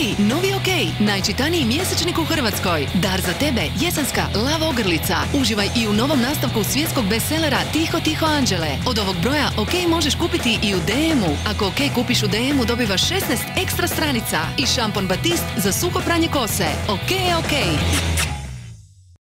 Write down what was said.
Novi OK, najčitaniji mjesečnik u Hrvatskoj. Dar za tebe, jesenska lava ogrlica. Uživaj i u novom nastavku svjetskog bestsellera Tiho Tiho Anđele. Od ovog broja OK možeš kupiti i u DM-u. Ako OK kupiš u DM-u dobivaš 16 ekstra stranica i šampon Batist za suho pranje kose. OK, OK.